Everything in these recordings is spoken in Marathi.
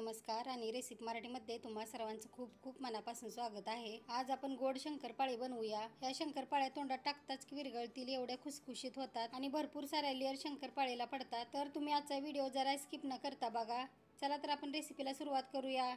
नमस्कार आणि रेसिपी मराठीमध्ये तुम्हा सर्वांचं खूप खूप मनापासून स्वागत आहे. आज आपण गोड शंकरपाळे बनवूया. या शंकरपाळ्या तोंडात टाकताच की विरगळतील एवढ्या खुसखुशीत होतात आणि भरपूर साऱ्या लेअर शंकरपाळेला पडतात. तर तुम्ही आजचा व्हिडिओ जरा स्किप न करता बघा. चला तर आपण रेसिपीला सुरुवात करूया.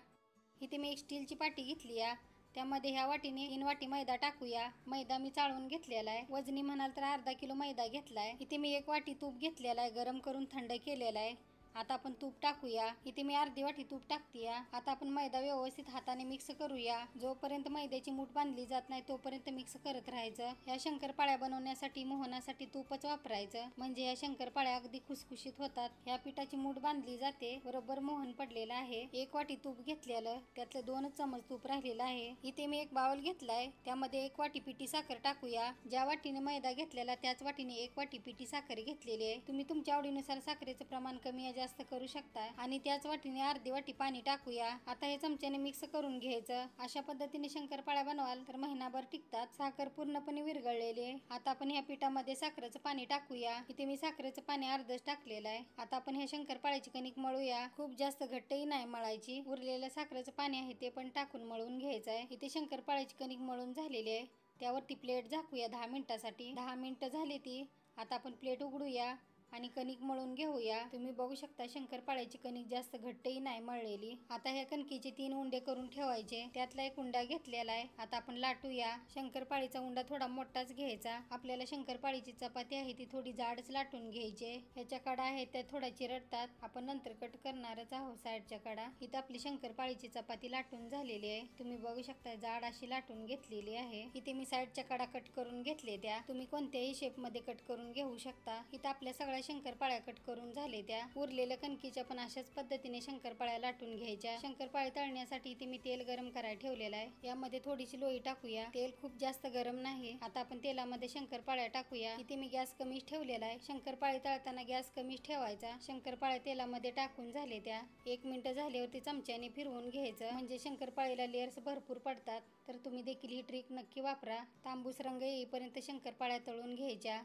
इथे मी एक स्टीलची पाटी घेतली या त्यामध्ये ह्या वाटीने तीन वाटी मैदा टाकूया. मैदा मी चाळून घेतलेला आहे. वजनी म्हणाल तर अर्धा किलो मैदा घेतलाय इथे मी एक वाटी तूप घेतलेला आहे. गरम करून थंड केलेला आहे. आता आपण तूप टाकूया. इथे मी अर्धी वाटी तूप टाकतीया. आता आपण मैदा व्यवस्थित हाताने मिक्स करूया. जोपर्यंत मैद्याची मूठ बांधली जात नाही तोपर्यंत मिक्स करत राहायचं. ह्या शंकरपाळ्या बनवण्यासाठी मोहनासाठी तूपच वापरायचं. म्हणजे ह्या शंकरपाळ्या अगदी खुसखुशीत होतात. ह्या पिठाची मूठ बांधली जाते. बरोबर मोहन पडलेलं आहे. एक वाटी तूप घेतलेलं. त्यातलं दोनच चमच तूप राहिलेलं आहे. इथे मी एक बावल घेतलाय. त्यामध्ये एक वाटी पिठी साखर टाकूया. ज्या वाटीने मैदा घेतलेला त्याच वाटीने एक वाटी पिठी साखर घेतलेली आहे. तुम्ही तुमच्या आवडीनुसार साखरेचं प्रमाण कमी या जास्त करू शकता. आणि त्याच वाटीने अर्धी वाटी पाणी टाकूया. आता हे चमच्याने मिक्स करून घ्यायचं. अशा पद्धतीने शंकरपाळ्या बनवाल तर महिनाभर टिकतात. साखर पूर्णपणे विरघळलेली आहे. आता आपण ह्या पिठामध्ये साखरेचं पाणी टाकूया. इथे मी साखरेचं पाणी अर्धच टाकलेलं आहे. आता आपण हे शंकरपाळ्याची कणिक मळूया. खूप जास्त घट्टही नाही मळायची. उरलेलं साखरेचं पाणी आहे ते पण टाकून मळून घ्यायचं आहे इथे शंकरपाळ्याची कणिक मळून झालेली आहे. त्यावरती प्लेट झाकूया दहा मिनिटासाठी. दहा मिनिटं झाली ती. आता आपण प्लेट उघडूया. आणि कणिक मळून घेऊया. तुम्ही बघू शकता शंकरपाळ्याची कणिक जास्त घट्टही नाही मळलेली. आता ह्या कणकीचे तीन उंडे करून ठेवायचे. त्यातला एक उंडा घेतलेला आहे. आता आपण लाटूया. शंकरपाळीचा उंडा थोडा मोठाच घ्यायचा. आपल्याला शंकरपाळीची चपाती आहे ती थोडी जाडच लाटून घ्यायची. ह्याच्या कडा आहेत त्या थोड्या चिरडतात. आपण नंतर कट करणारच आहोत साईडच्या कडा. इथं आपली शंकरपाळीची चपाती लाटून झालेली आहे. तुम्ही बघू शकता जाड अशी लाटून घेतलेली आहे. इथे मी साईडच्या कडा कट करून घेतले त्या. तुम्ही कोणत्याही शेपमध्ये कट करून घेऊ शकता. इथं आपल्या सगळ्या शंकरपाळ्या कट करून झाले त्या. उरलेल्या कणकीच्या पण अशाच पद्धतीने शंकरपाळ्या लाटून घ्यायच्या. शंकरपाळी तळण्यासाठी इथे मी तेल गरम करायला ठेवलेलं आहे. यामध्ये थोडीशी लोई टाकूया. तेल खूप जास्त गरम नाही. आता आपण तेलामध्ये शंकरपाळ्या टाकूया. इथे मी गॅस कमीच ठेवलेला आहे. शंकरपाळी तळताना गॅस कमीच ठेवायचा. शंकरपाळ्या तेलामध्ये टाकून झाले त्या. एक मिनिट झाल्यावरती चमच्याने फिरवून घ्यायचं. म्हणजे शंकरपाळीला लेअर्स भरपूर पडतात. तर तुम्ही देखील ही ट्रिक नक्की वापरा. तांबूस रंग येईपर्यंत शंकरपाळ्या तळून घ्यायच्या.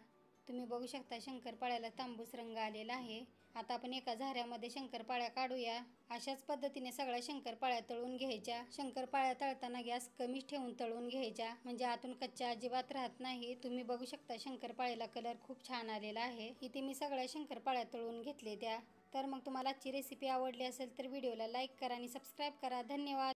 तुम्ही बघू शकता शंकरपाळ्याला तांबूस रंग आलेला आहे. आता आपण एका झाऱ्यामध्ये शंकरपाळ्या काढूया. अशाच पद्धतीने सगळ्या शंकरपाळ्या तळून घ्यायच्या. शंकरपाळ्या तळताना गॅस कमीच ठेवून तळून घ्यायच्या. म्हणजे आतून कच्च्या अजिबात राहत नाही. तुम्ही बघू शकता शंकरपाळ्याला कलर खूप छान आलेला आहे. इथे मी सगळ्या शंकरपाळ्या तळून घेतले त्या. तर मग तुम्हाला आजची रेसिपी आवडली असेल तर व्हिडिओला लाईक करा आणि सबस्क्राईब करा. धन्यवाद.